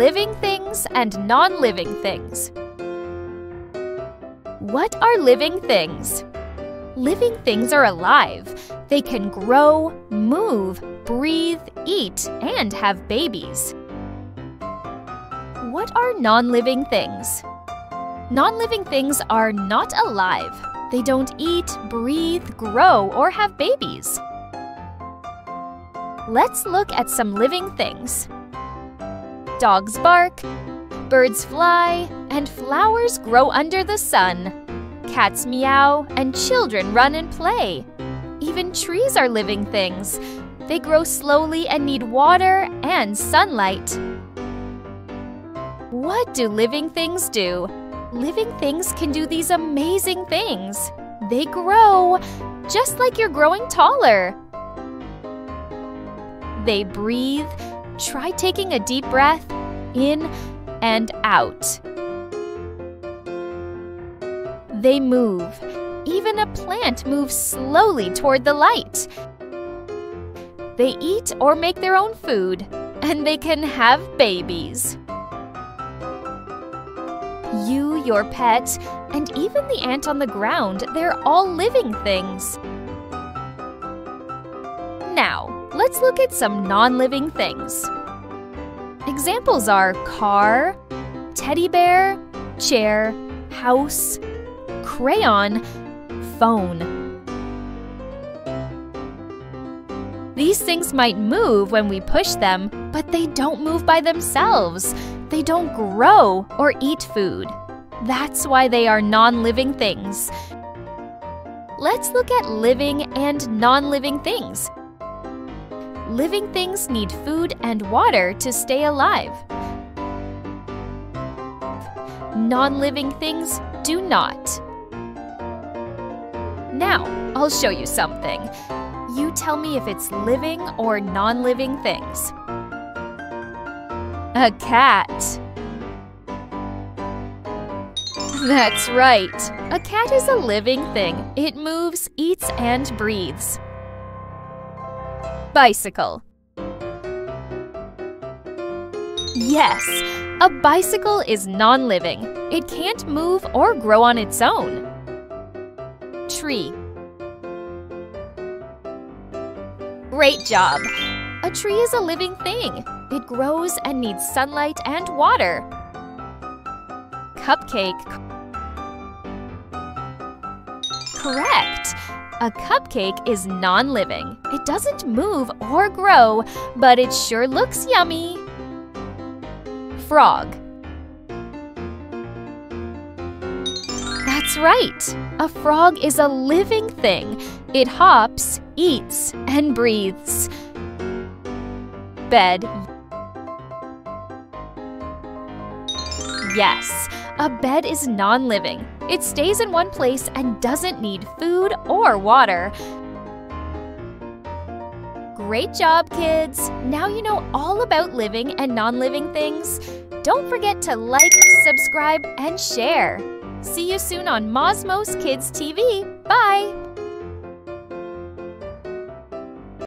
living things and non-living things. What are living things? Living things are alive. They can grow, move, breathe, eat, and have babies. What are non-living things? Non-living things are not alive. They don't eat, breathe, grow, or have babies. Let's look at some living things. Dogs bark, birds fly, and flowers grow under the sun. Cats meow, and children run and play. Even trees are living things. They grow slowly and need water and sunlight. What do living things do? Living things can do these amazing things. They grow, just like you're growing taller. They breathe. Try taking a deep breath in and out. They move. Even a plant moves slowly toward the light. They eat or make their own food, and they can have babies. You, your pet, and even the ant on the ground, they're all living things. Now, let's look at some non-living things. Examples are car, teddy bear, chair, house, crayon, phone. These things might move when we push them, but they don't move by themselves. They don't grow or eat food. That's why they are non-living things. Let's look at living and non-living things. Living things need food and water to stay alive. Non-living things do not. Now, I'll show you something. You tell me if it's living or non-living things. A cat. That's right. A cat is a living thing. It moves, eats, and breathes. Bicycle. Yes, a bicycle is non-living. It can't move or grow on its own. Tree. Great job! A tree is a living thing. It grows and needs sunlight and water. Cupcake. Correct! A cupcake is non-living. It doesn't move or grow, but it sure looks yummy. Frog. That's right! A frog is a living thing. It hops, eats, and breathes. Bed. Yes, a bed is non-living. It stays in one place and doesn't need food or water. Great job, kids! Now you know all about living and non-living things. Don't forget to like, subscribe, and share. See you soon on Mosmos Kids TV. Bye!